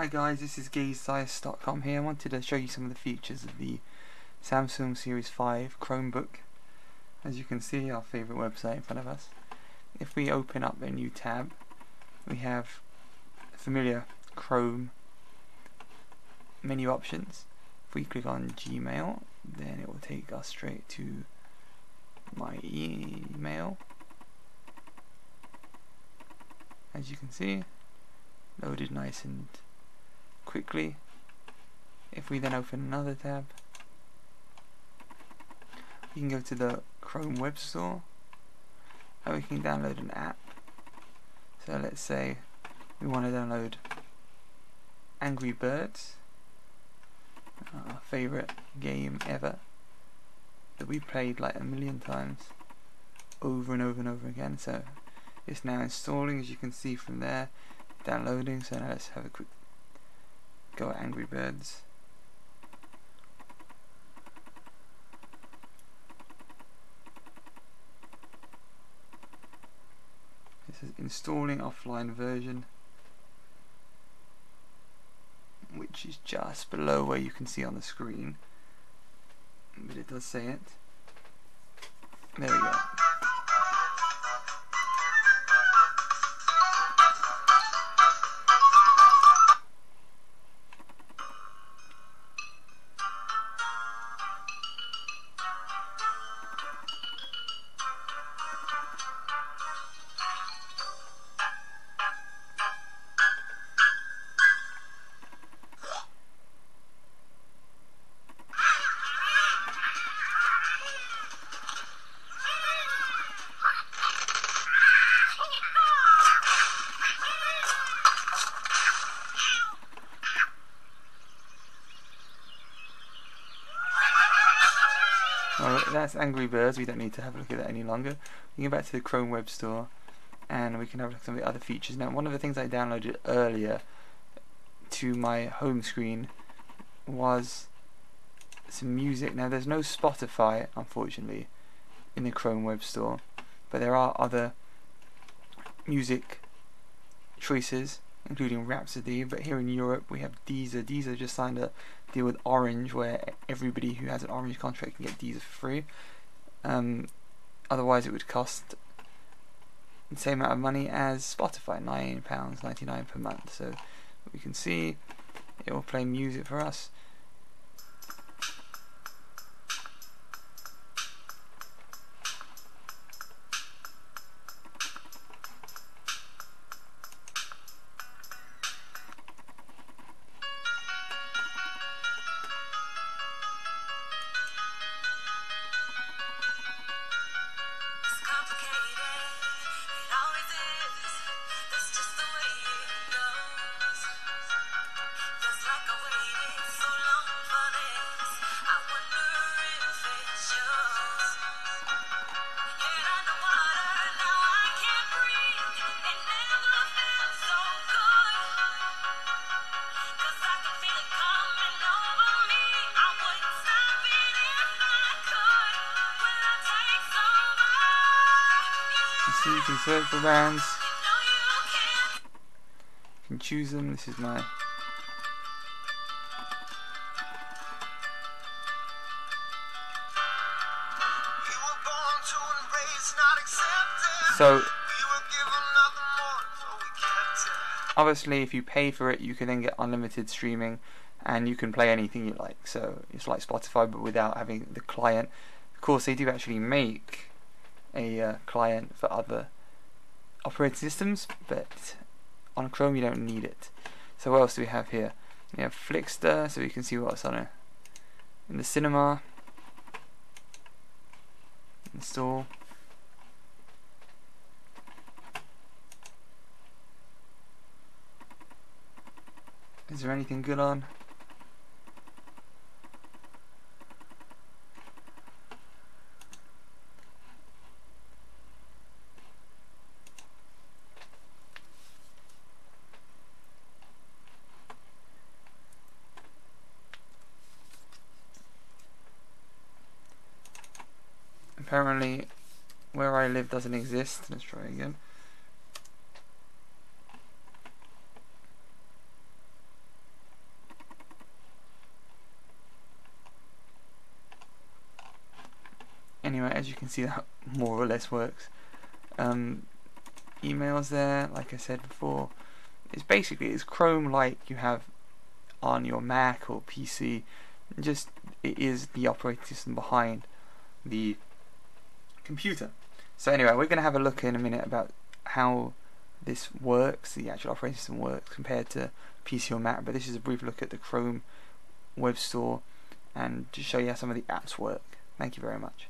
Hi guys, this is GazeScience.com here. I wanted to show you some of the features of the Samsung Series 5 Chromebook. As you can see, our favourite website in front of us. If we open up a new tab, we have familiar Chrome menu options. If we click on Gmail, then it will take us straight to my email. As you can see, loaded nice and quickly. If we then open another tab, we can go to the Chrome Web Store and we can download an app. So let's say we want to download Angry Birds, our favourite game ever, that we played like a million times over and over and over again. So it's now installing as you can see from there, downloading. So now let's have a quick go Angry Birds. This is installing offline version which is just below where you can see on the screen. But it does say it. There we go Well, that's Angry Birds. We don't need to have a look at that any longer. We can go back to the Chrome Web Store and we can have a look at some of the other features. Now, one of the things I downloaded earlier to my home screen was some music. Now, there's no Spotify, unfortunately, in the Chrome Web Store, but there are other music choices, including Rhapsody. But here in Europe, we have Deezer. Deezer just signed a deal with Orange, where everybody who has an Orange contract can get Deezer for free. Um, otherwise, it would cost the same amount of money as Spotify, nine pounds ninety nine per month. So we can see it will play music for us. See, you can search for bands, You can. choose them. This is my so. So. Obviously, if you pay for it, you can then get unlimited streaming, and you can play anything you like. So it's like Spotify, but without having the client. Of course, they do actually make a uh, client for other operating systems, but on Chrome you don't need it. So what else do we have here? We have Flixster, so you can see what's on it. In the cinema, install. Is there anything good on? apparently where I live doesn't exist. Let's try again. Anyway, as you can see that more or less works. Um, emails there, like I said before. It's basically, it's Chrome like you have on your Mac or PC. Just, it is the operating system behind the computer. So anyway, we're going to have a look in a minute about how this works, the actual operating system works compared to PC or Mac. But this is a brief look at the Chrome Web Store and to show you how some of the apps work. Thank you very much.